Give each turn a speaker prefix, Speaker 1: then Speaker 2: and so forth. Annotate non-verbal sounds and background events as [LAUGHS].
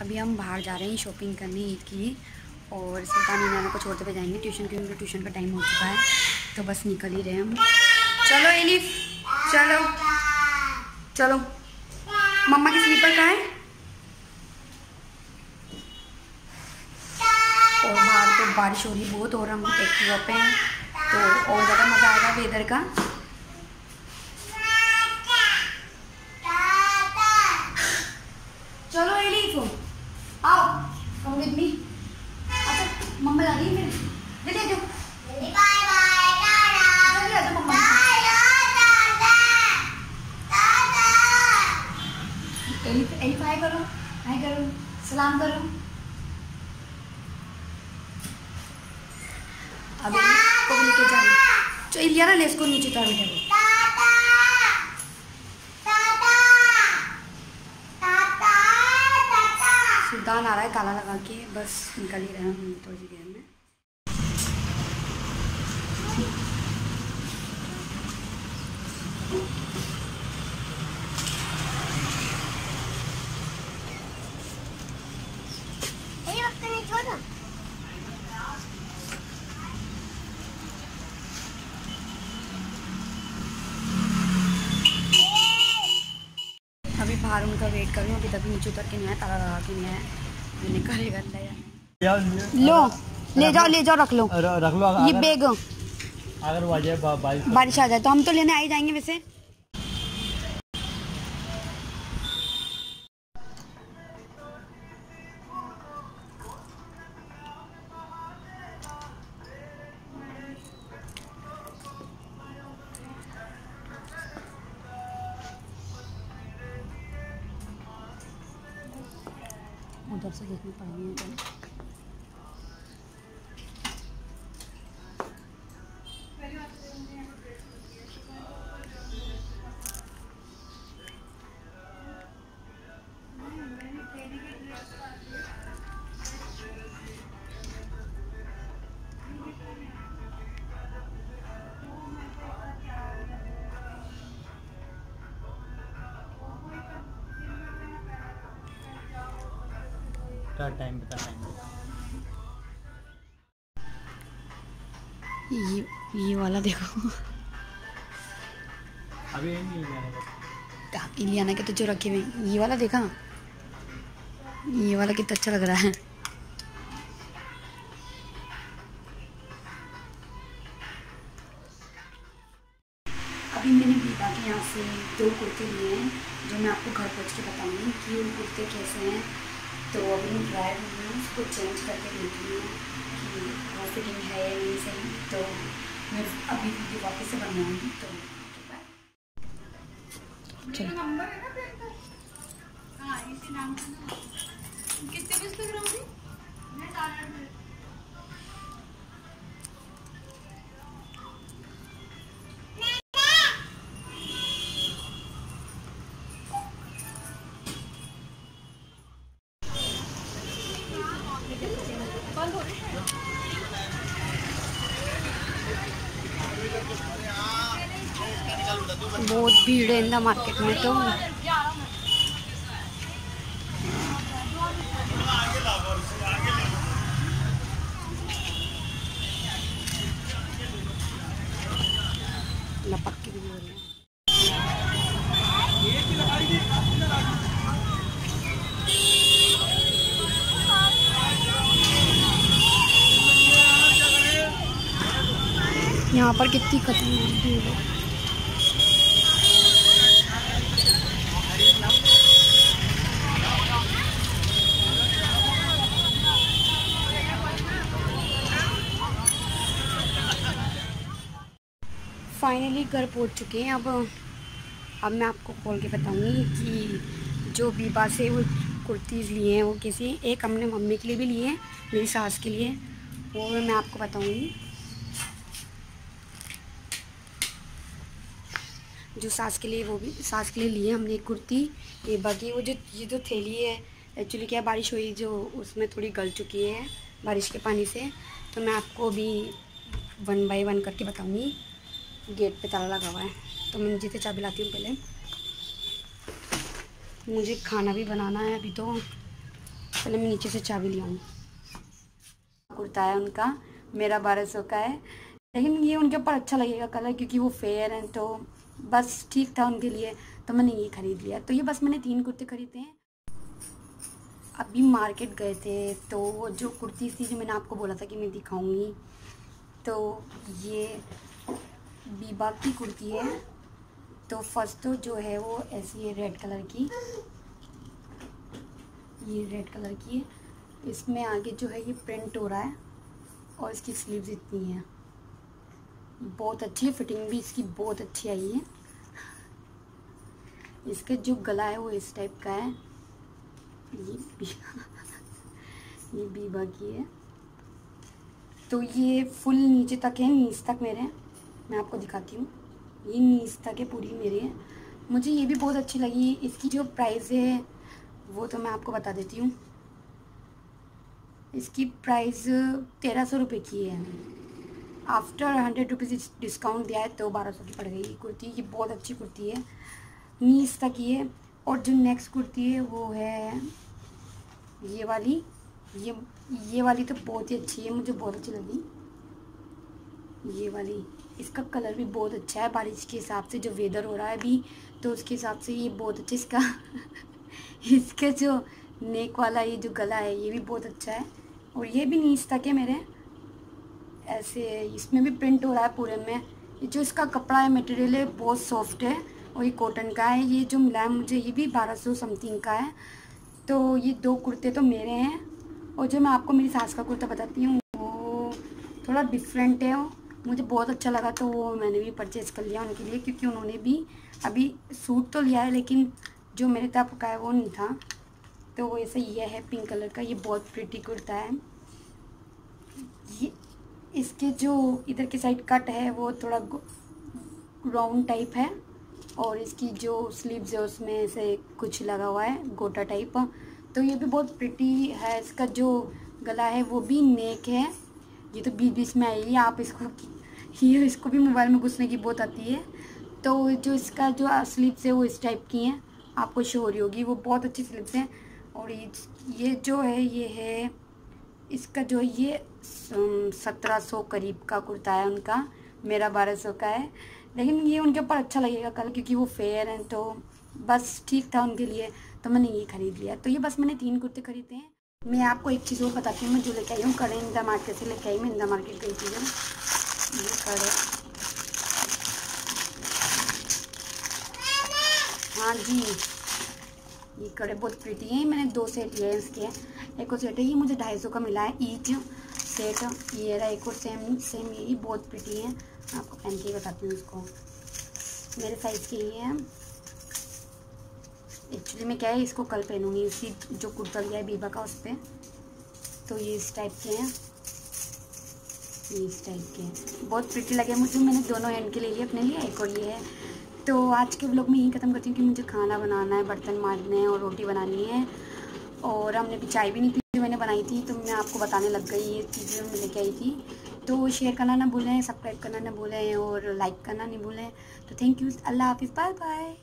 Speaker 1: अभी हम बाहर जा रहे हैं शॉपिंग करने की और सुल्तान नाना को छोड़ते पे जाएँगे। ट्यूशन क्योंकि ट्यूशन का टाइम हो चुका है तो बस निकल ही रहे हम। चलो एलिफ चलो चलो। मम्मा की स्लीपर कहाँ है? और बाहर तो बारिश हो रही बहुत, और हम एक्टिवा पे हैं तो और ज़्यादा मज़ा आएगा वेदर का चलो एलिफ आओ कम विद मी अच्छा आ जाओ। मम्मा। करो हाय करो सलाम करो। अब को लेके चल ले इसको नीचे उतार बेटा को सुल्तान आ रहा है ताला लगा के बस निकल ही रहे हम थोड़ी सी देर में अभी बाहर उनका वेट कर रही हूँ अभी तभी नीचे उतर के नहीं आया ताला लगा के नहीं आया। मैंने करेगा अंदर लो ले जाओ ले। जाओ रख लो।
Speaker 2: रख लो
Speaker 1: ये बैग।
Speaker 2: अगर बारिश
Speaker 1: आ जाए तो हम तो लेने आ ही जाएँगे वैसे। 这个很反面的。
Speaker 2: क्या टाइम बता टाइम
Speaker 1: ये ये वाला देखो।
Speaker 2: अभी नहीं जाना
Speaker 1: इलियाना के तो जो रखे हुए ये वाला देखा? ये वाला कितना अच्छा लग रहा है। अभी मैंने बीबा के यहाँ से दो कुर्ते लिए हैं जो मैं आपको घर पहुँच के बताऊँगी कि वो कुर्ते कैसे हैं। तो अभी मैं ड्राई रही हूँ उसको चेंज करके देखी हूँ कि वो फिटिंग है या नहीं सही। तो मैं अभी वीडियो वापस से बनवाऊँगी। तो चलो। बहुत भीड़ है इंदा मार्केट में तो लपक के भी हो रही है यहाँ पर कितनी खतरनाक भीड़ है। फाइनली घर पहुँच चुके हैं। अब अब मैं आपको खोल के बताऊँगी कि जो बीबा से वो कुर्तीज़ लिए हैं वो किसी एक हमने मम्मी के लिए भी लिए हैं, मेरी सास के लिए। वो मैं आपको बताऊँगी। जो सास के लिए वो भी, सास के लिए लिए हमने एक कुर्ती ये बाकी वो जो, ये जो थैली है एक्चुअली क्या बारिश हुई जो उसमें थोड़ी गल चुकी है बारिश के पानी से तो मैं आपको भी वन बाय वन करके बताऊँगी। गेट पे ताला लगा हुआ है तो मैं नीचे से चाबी लाती हूँ पहले। मुझे खाना भी बनाना है अभी तो पहले मैं नीचे से चाबी ले आऊँ। कुर्ता है उनका, मेरा बारह सौ का है। लेकिन ये उनके ऊपर अच्छा लगेगा कलर, क्योंकि वो फेयर हैं तो बस ठीक था उनके लिए तो मैंने ये ख़रीद लिया। तो ये बस मैंने तीन कुर्ते ख़रीदे हैं। अभी मार्केट गए थे तो जो कुर्ती थी जो मैंने आपको बोला था कि मैं दिखाऊँगी तो ये बीबा की कुर्ती है। तो फ़र्स्ट तो जो है वो ऐसी है रेड कलर की। ये रेड कलर की है। इसमें आगे जो है ये प्रिंट हो रहा है और इसकी स्लीव्स इतनी है। बहुत अच्छी है फिटिंग भी इसकी बहुत अच्छी आई है। इसका जो गला है वो इस टाइप का है। ये [LAUGHS] ये बीबा की है। तो ये फुल नीचे तक है, नीच तक मेरे हैं। मैं आपको दिखाती हूँ। ये नीच तक है, पूरी मेरी है। मुझे ये भी बहुत अच्छी लगी। इसकी जो प्राइस है, वो तो मैं आपको बता देती हूँ। इसकी प्राइस तेरह सौ रुपये की है। आफ्टर हंड्रेड रुपीज़ डिस्काउंट दिया है तो बारह सौ की पड़ गई कुर्ती। ये बहुत अच्छी कुर्ती है। नीस तक ये। और जो नेक्स्ट कुर्ती है, वो है ये वाली। ये ये वाली तो बहुत ही अच्छी है, मुझे बहुत अच्छी लगी। ये वाली। इसका कलर भी बहुत अच्छा है, बारिश के हिसाब से जो वेदर हो रहा है अभी तो उसके हिसाब से ये बहुत अच्छा इसका। [LAUGHS] इसके जो नेक वाला ये जो गला है, ये भी बहुत अच्छा है। और ये भी नीच तक है मेरे। ऐसे इसमें भी प्रिंट हो रहा है पूरे में। जो इसका कपड़ा है मटेरियल है, बहुत सॉफ्ट है और ये कॉटन का है। ये जो मिला है मुझे, ये भी बारह सौ समथिंग का है। तो ये दो कुर्ते तो मेरे हैं और जो मैं आपको मेरी सास का कुर्ता बताती हूँ, वो थोड़ा डिफरेंट है। मुझे बहुत अच्छा लगा तो वो मैंने भी परचेज़ कर लिया उनके लिए क्योंकि उन्होंने भी अभी सूट तो लिया है, लेकिन जो मेरे तरफ़ का है वो नहीं था। तो वो ऐसा ये है पिंक कलर का। ये बहुत प्रिटी कुर्ता है। इसके जो इधर के साइड कट है, वो थोड़ा राउंड टाइप है और इसकी जो स्लीव्स है, उसमें ऐसे कुछ लगा हुआ है, गोटा टाइप तो ये भी बहुत प्रिटी है। इसका जो गला है, वो भी नेक है। ये तो बीच बीच में आई है। आप इसको [LAUGHS] ये इसको भी मोबाइल में घुसने की बहुत आती है। तो जो इसका जो स्लीव्स है, वो इस टाइप की हैं। आपको शो हो रही होगी। वो बहुत अच्छी स्लीव्स हैं। और ये ये जो है, ये है, इसका जो ये सत्रह सौ करीब का कुर्ता है उनका, मेरा बारह सौ का है। लेकिन ये उनके ऊपर अच्छा लगेगा कल क्योंकि वो फेयर हैं तो बस ठीक था उनके लिए तो मैंने ये ख़रीद लिया। तो ये बस मैंने तीन कुर्ते ख़रीदे हैं। मैं आपको एक चीज़ और बताती हूँ, मैं जो लेके आई हूँ, कड़े इंदा मार्केट से लेके आई मैं इंदा मार्केट गई थी ये कड़े। हाँ जी। ये कड़े बहुत प्रीति हैं, मैंने दो सेट लिए हैं इसके। एक और सेट है, ये मुझे ढाई सौ का मिला है ईच सेट ये रहा एक और सेम सेम यही, बहुत प्रीति है। आपको पहन के बताती हूँ उसको मेरे साइज़ के ही है। एक्चुअली मैं क्या है, इसको कल पहनूँगी इसी जो कुर्ता लिया है बीबा का उस पर तो ये इस टाइप के हैं। ये इस टाइप के हैं। बहुत प्रिटी लगे मुझे, मैंने दोनों हैंड के ले लिए अपने लिए, एक और ये है। तो आज के ब्लॉग में यही ख़त्म करती हूँ कि मुझे खाना बनाना है, बर्तन मारने हैं और रोटी बनानी है। और हमने भी चाय भी नहीं पी जो मैंने बनाई थी तो मैं आपको बताने लग गई ये चीज़ें मैं लेके आई थी। तो शेयर करना ना भूलें सब्सक्राइब करना ना भूलें और लाइक करना नहीं भूलें। तो थैंक यू अल्लाह हाफिज़ बाय बाय